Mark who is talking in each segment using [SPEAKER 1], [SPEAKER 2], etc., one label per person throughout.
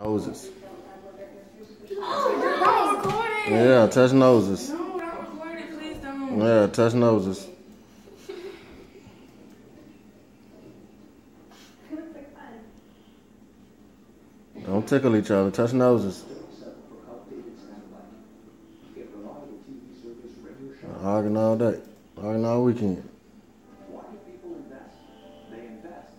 [SPEAKER 1] Noses.
[SPEAKER 2] Oh, no,
[SPEAKER 1] yeah, touch noses.
[SPEAKER 2] No, it,
[SPEAKER 1] yeah, touch noses. Don't tickle each other. Touch noses. Arguing all day. Arguing all weekend.
[SPEAKER 3] They invest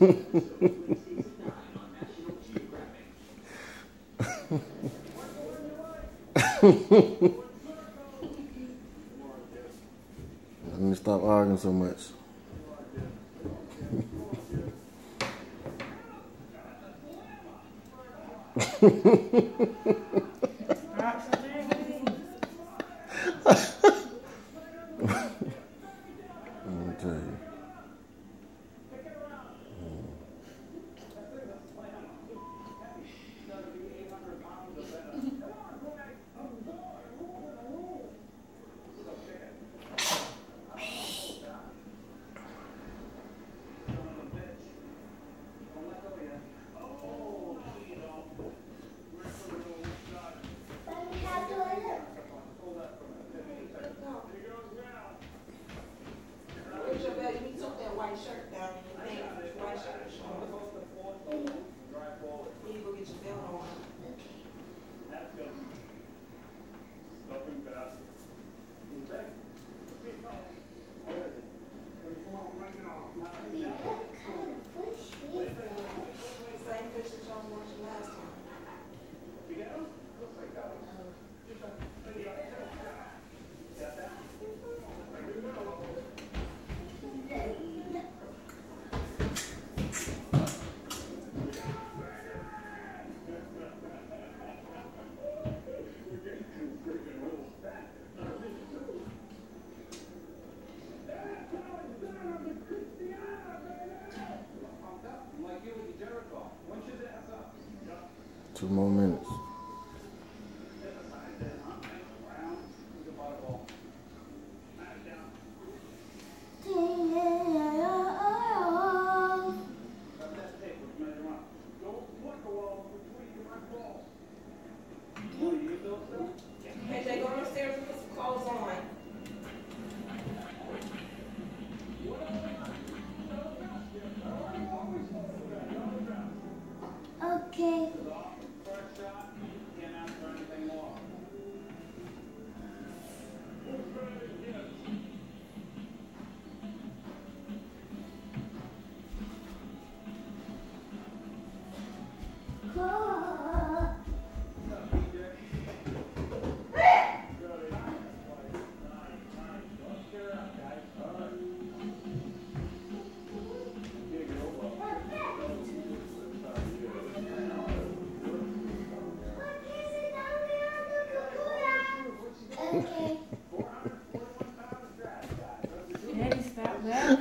[SPEAKER 1] Let me stop arguing so much. two more minutes.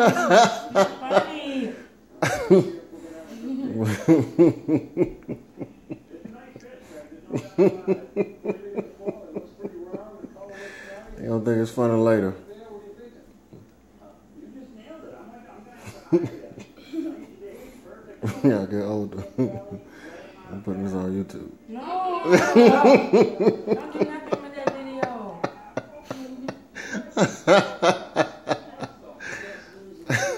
[SPEAKER 1] they don't think it's funny later. yeah, I get older. I'm putting this on YouTube.
[SPEAKER 2] No.